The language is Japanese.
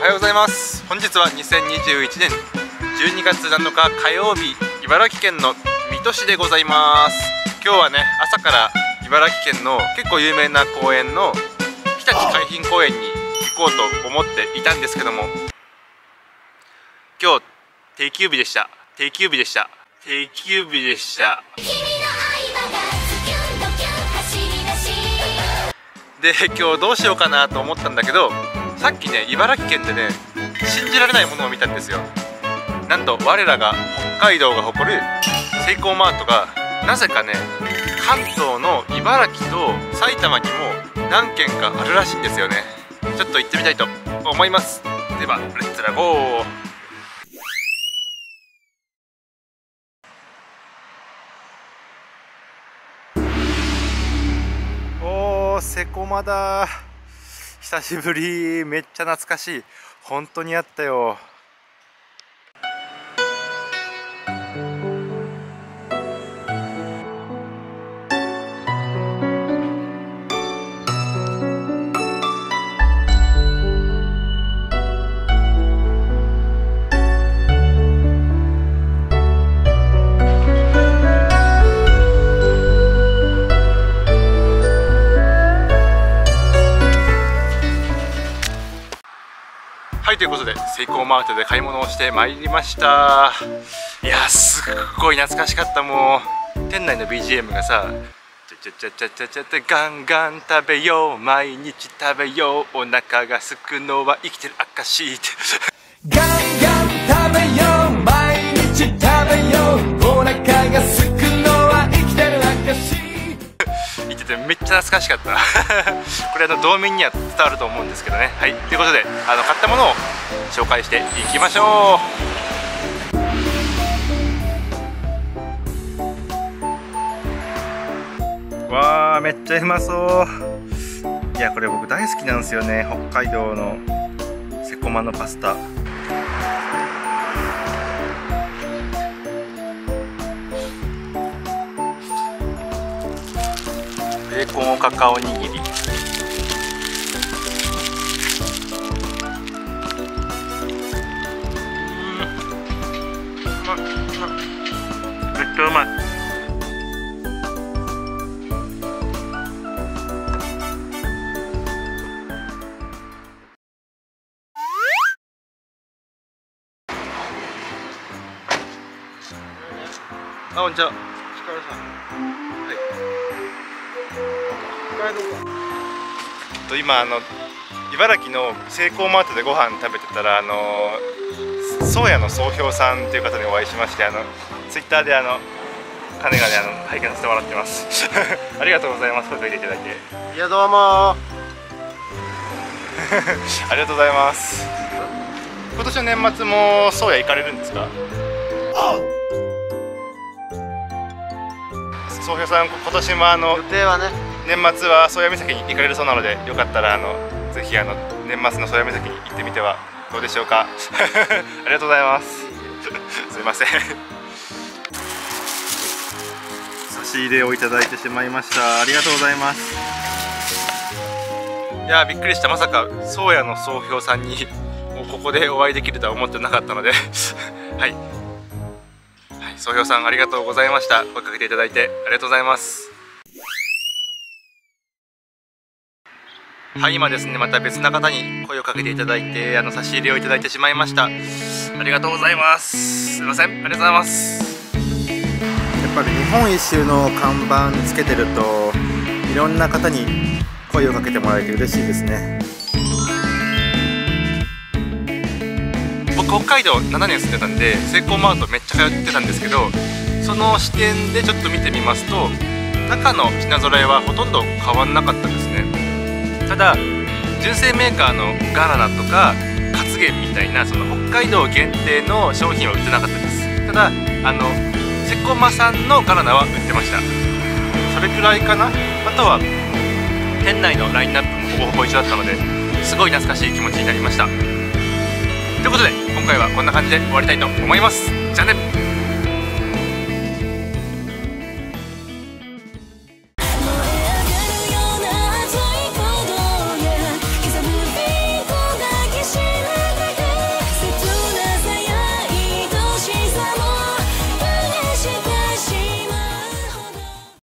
おはようございます。本日は2021年12月7日火曜日茨城県の水戸市でございます。今日はね朝から茨城県の結構有名な公園の日立海浜公園に行こうと思っていたんですけども今日定休日でした。定休日でした。定休日でした。で今日どうしようかなと思ったんだけどさっきね茨城県でね信じられないものを見たんですよ。なんと我らが北海道が誇るセイコーマートがなぜかね関東の茨城と埼玉にも何軒かあるらしいんですよね。ちょっと行ってみたいと思います。ではレッツラゴー。おセコマだ。久しぶり。めっちゃ懐かしい。本当にあったよ。はいということでセイコーマートで買い物をしてまいりました。いやすっごい懐かしかったもう。店内の BGM がさちゃちゃちゃちゃちゃちゃガンガン食べよう毎日食べようお腹がすくのは生きてる証って。ガンガン懐かしかった。これあの道民には伝わると思うんですけどね。はい。ということであの買ったものを紹介していきましょう。わーめっちゃうまそう。いやこれ僕大好きなんですよね。北海道のセコマのパスタ。ベーコンおかかおにぎり。めっちゃうまいあ、こん。にちは。お疲れ様。はい。と今あの茨城のセイコーマートでご飯食べてたらあの宗谷の総評さんっていう方にお会いしましてあのツイッターであの金がねあの拝見させてもらってます。ありがとうございます。声かけていただいていやどうも ありがとうございます。今年の年末も宗谷行かれるんですか？総評さん今年もあの予定はね年末は宗谷岬に行かれるそうなのでよかったらあのぜひあの年末の宗谷岬に行ってみてはどうでしょうか？ありがとうございます。すいません。差し入れをいただいてしまいました。ありがとうございます。いやーびっくりした。まさか宗谷の総評さんにもうここでお会いできるとは思ってなかったので。はい。はい、総評さんありがとうございました。声かけていただいてありがとうございます。はい今ですねまた別な方に声をかけていただいてあの差し入れをいただいてしまいました。ありがとうございます。すいません。ありがとうございます。やっぱり日本一周の看板つけてるといろんな方に声をかけてもらえて嬉しいですね。僕北海道7年住んでたんでセイコーマートめっちゃ通ってたんですけどその視点でちょっと見てみますと中の品揃えはほとんど変わんなかったですねただ純正メーカーのガラナとかカツゲンみたいなその北海道限定の商品は売ってなかったです。ただあのセコマさんのガラナは売ってました。それくらいかな？あとは店内のラインナップもほぼほぼ一緒だったのですごい懐かしい気持ちになりました。ということで今回はこんな感じで終わりたいと思います。じゃあね。